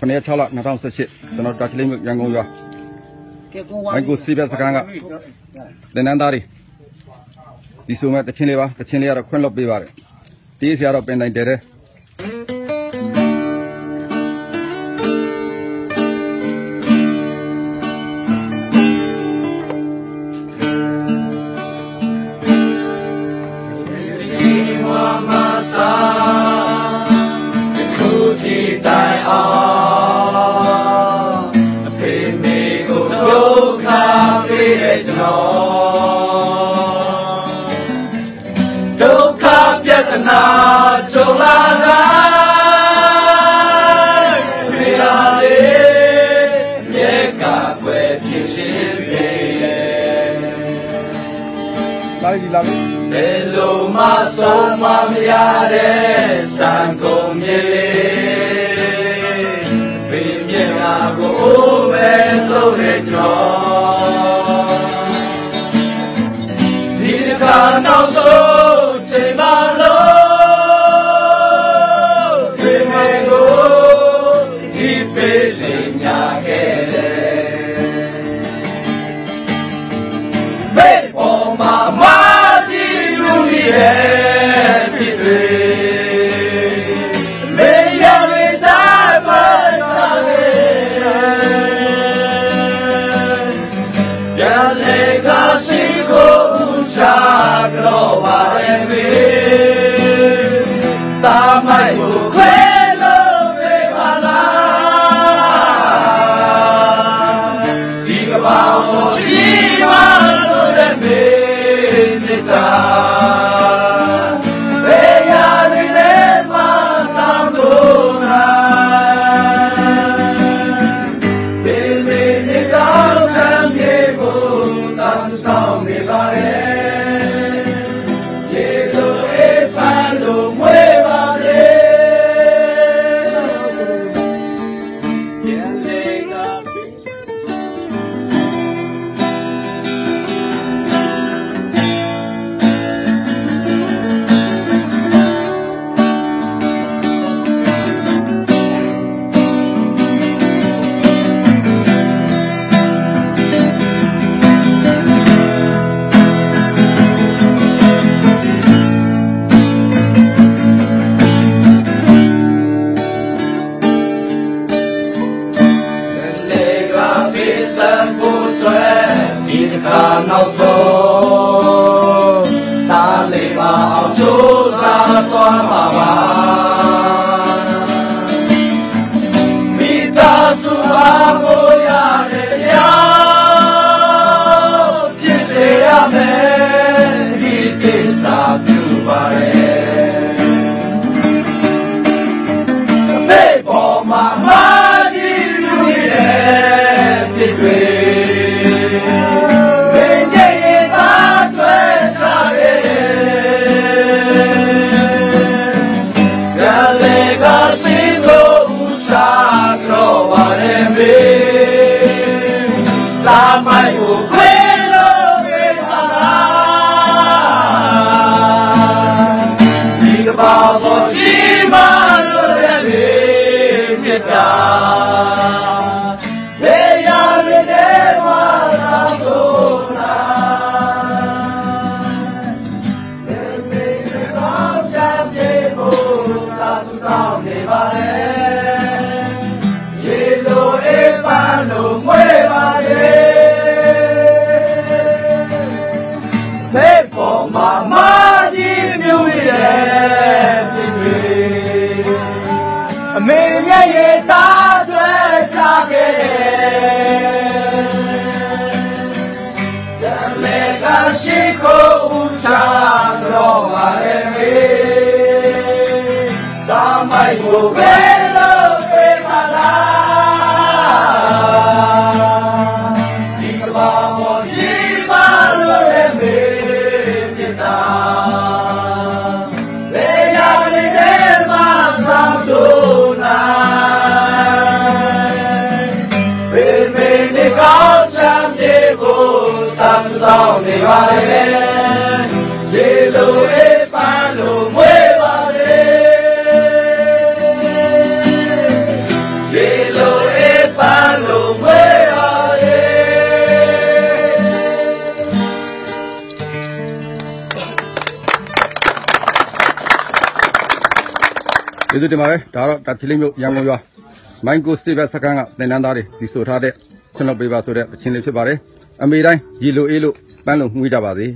9ရက်6လ2018ကျွန်တော်တာချလိမ့်ရန်ကုန်ရွာမိုင်ကိုစီးပြစကန်ကတင်နန်းသားတွေဒီဆိုမဲ့တချင်းလေးပါတချင်းလေးကတော့ခွင့်လွှတ်ပေးပါတယ်တီးစရာတော့ပင်တိုင်တဲတ လာပြီလာပြီဘယ်လိုမှဆုံးမမရတဲ့စံကုန်မြေလေးပင်မြင်လာကိုပဲလို့လေကြောဒီတစ်ခါနောက်ဆုံးချိန်မလို့ဒီမေကိုဒီပေးစင်ညာခဲ့တယ်မေပေါ်မှာ မြ လေးပါအောင်ကြိုးစား လာမိုက်ကိုခွေလို့ပြေပါလားဒီကဘာပေါ်ကြီးမလို့ရဲ့မေမြတ်တာ အမေမြတ်ရဲ့သားတွေချခဲ့တယ်လေကရှိခိုးဦးချတော့ပါရဲ့မေသာမိုက်ကိုပဲ ကျေးဇူးတင်ပါတယ်ဒါတော့တာချီလိမြို့ရန်ကုန်ရွာမိုင်းကိုစတေဘက်စကန်ကတင်နန်းသားတွေဒီဆိုထားတဲ့ခွင့်လွှတ်ပေးပါဆိုတဲ့အချင်းလေးဖြစ်ပါတယ်အမေတိုင်းရီလိုအေးလို့ပန်းလို့ငွေးကြပါစေ